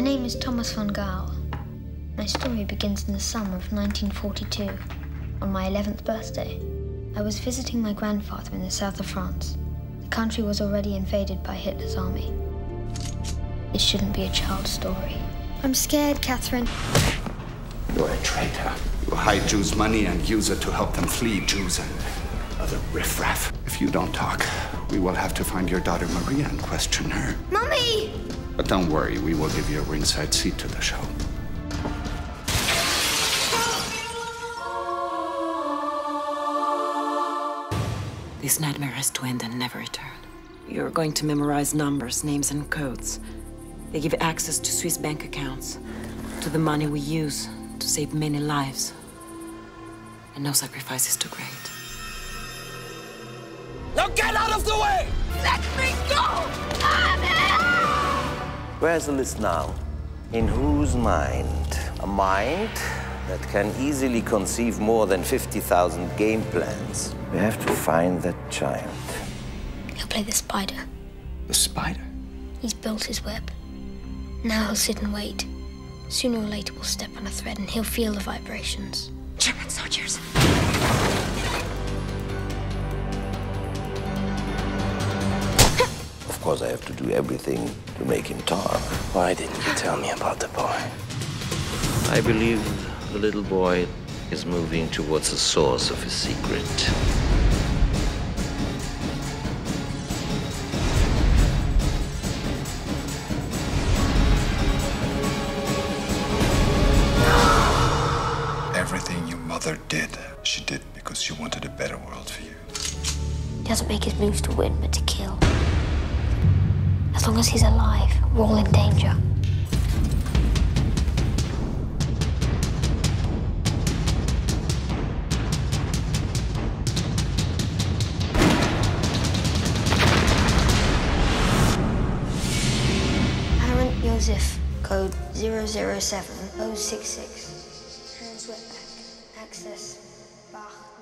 My name is Thomas von Gaal. My story begins in the summer of 1942, on my 11th birthday. I was visiting my grandfather in the south of France. The country was already invaded by Hitler's army. It shouldn't be a child's story. I'm scared, Catherine. You're a traitor. You hide Jews' money and use it to help them flee Jews and other riffraff. If you don't talk, we will have to find your daughter Maria and question her. Mummy! But don't worry, we will give you a ringside seat to the show. This nightmare has to end and never return. You're going to memorize numbers, names, and codes. They give access to Swiss bank accounts, to the money we use to save many lives. And no sacrifice is too great. Now get out of the way! Let me go! Ah! Where's the list now? In whose mind? A mind that can easily conceive more than 50,000 game plans. We have to find that child. He'll play the spider. The spider? He's built his web. Now he'll sit and wait. Sooner or later we'll step on a thread and he'll feel the vibrations. German soldiers. Course, I have to do everything to make him talk. Why didn't you tell me about the boy? I believe the little boy is moving towards the source of his secret. Everything your mother did, she did because she wanted a better world for you. He doesn't make his moves to win, but to kill. As long as he's alive, we're all in danger. Aaron Joseph, code 007066. Hans Wetback, access Bach